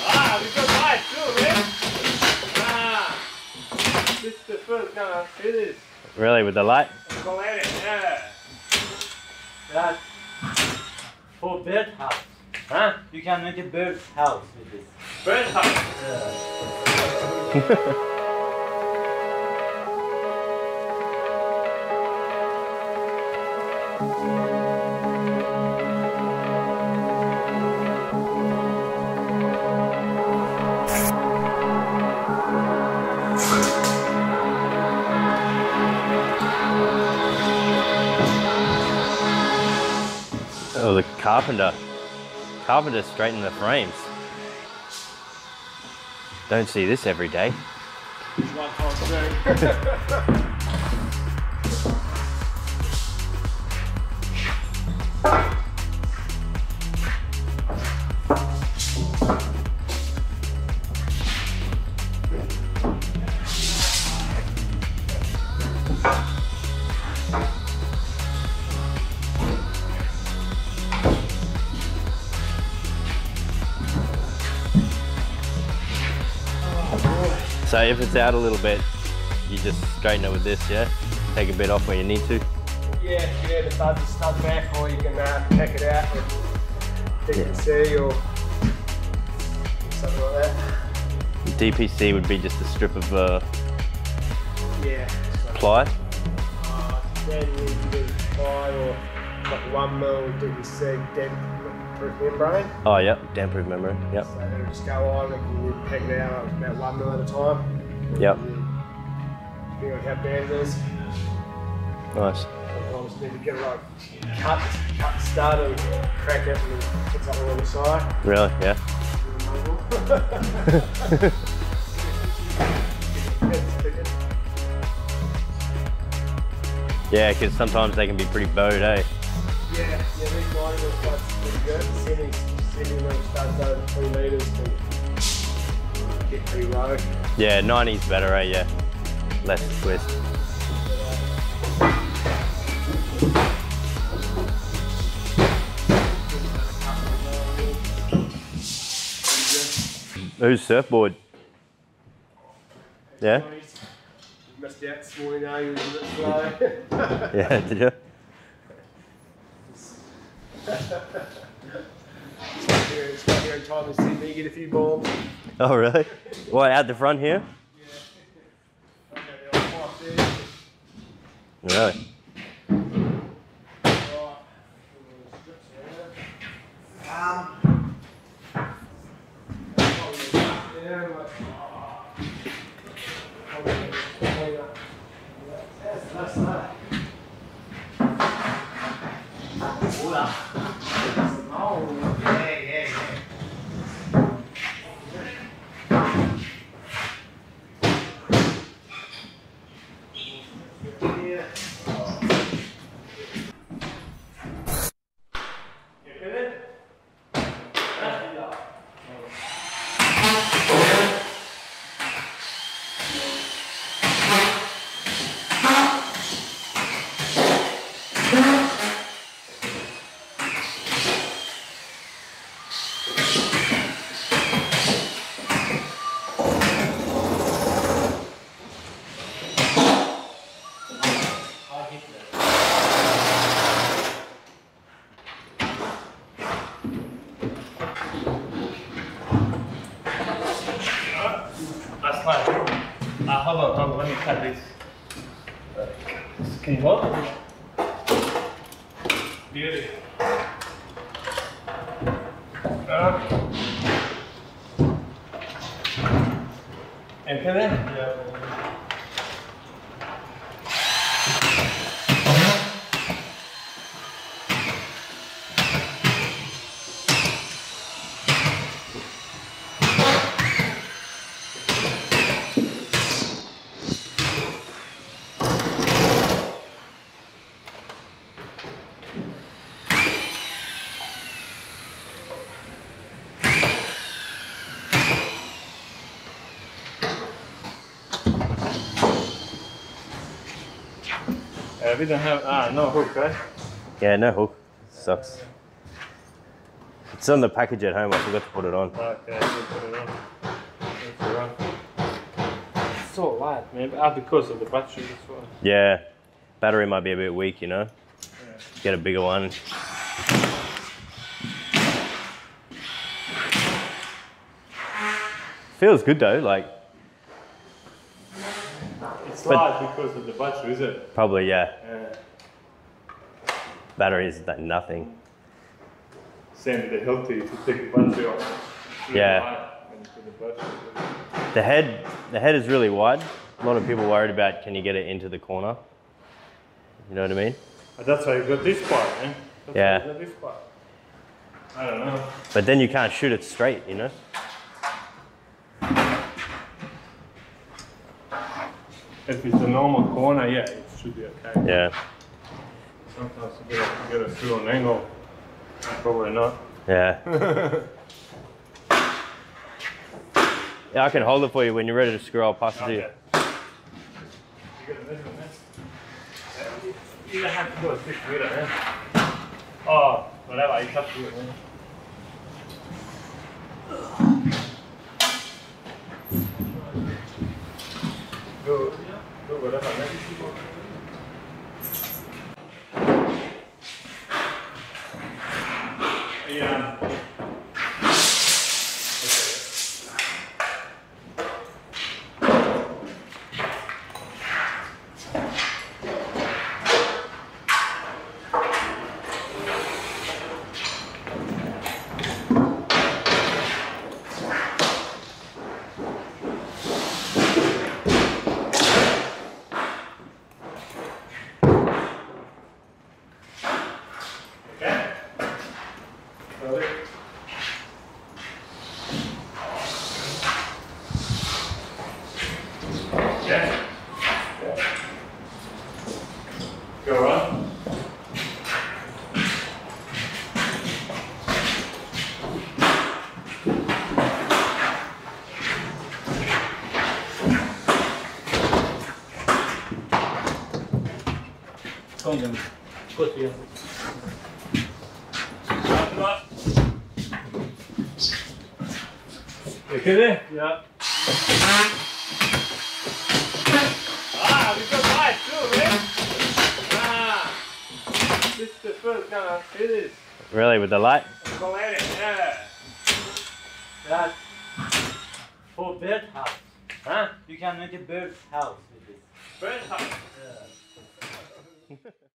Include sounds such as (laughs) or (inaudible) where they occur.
Ah, we got light too, man. Ah, this is the first kind of finish. Really, with the light? Yeah. That for bird house. Huh? You can make a bird house with this. (laughs) Bird house. Oh, (laughs) carpenter. Carpenter straightened the frames. Don't see this every day. (laughs) So if it's out a little bit, you just straighten it with this, yeah? Take a bit off where you need to. Yeah, yeah, it starts to snug back, or you can uh, check it out with DPC or something like that. DPC would be just a strip of uh, Yeah. So, ply. uh, then you can do ply or like one mil DPC damp membrane. Oh, yep, damp-proof membrane. Yep. So it'll just go on and you peg it out about one mil at a time. Yep. Depending on how bad it is. Nice. Sometimes need to get it like cut, cut the start and crack it and put something on the side. Really? Yeah. (laughs) Yeah, because sometimes they can be pretty bowed, eh? Yeah, yeah, these 90 mil pretty good. 70, 70 mil studs over 3 metres pretty low. Yeah, 90's better, eh? Yeah. Less twist. Who's surfboard? Yeah? Missed out this morning, eh? You was a bit slow. (laughs) Yeah, did you? It's got here in time to see get a few bombs. Oh, really? What, out the front here? Okay, five thirty. Really? Right. Strips around. Yeah, like, That's nice. Yeah, yeah, yeah. That's fine. Uh, hold on, hold on, let me cut this. Can you hold? Beauty. Uh. And come in? Yeah. Uh, we don't have, ah, no hook, right? Yeah, no hook. Sucks. It's on the package at home. I forgot to put it on. Okay, we'll put it on. That's alright. It's so light, man. Ah, because of the battery as well. Yeah, battery might be a bit weak, you know. Yeah. Get a bigger one. Feels good though. Like It's But- light because of the battery, is it? probably yeah. Yeah. Battery is like nothing. Same with the to take the battery off. Yeah. light when you put the battery. The head, the head is really wide. A lot of people worried about can you get it into the corner. You know what I mean? But that's why you got this part, man. That's Yeah. Why you got this part. I don't know. But then you can't shoot it straight, you know? If it's a normal corner, yeah, it should be okay. Yeah, Sometimes you get, you get it through an angle. Probably not. yeah. (laughs) yeah, I can hold it for you when you're ready to screw. I'll pass it to you. You got a measurement, man? You don't have to go six meter, man. Oh, whatever, it's up to you, man. Go, go whatever, man. Yeah. Go. Kom dan. Goed hier. You get it? Yeah. Ah, we got light too, man. Ah, this is the first kind of. Really, with the light? Planet, yeah. That for bird house. Huh? You can make a bird house with this. Bird house. Yeah. (laughs)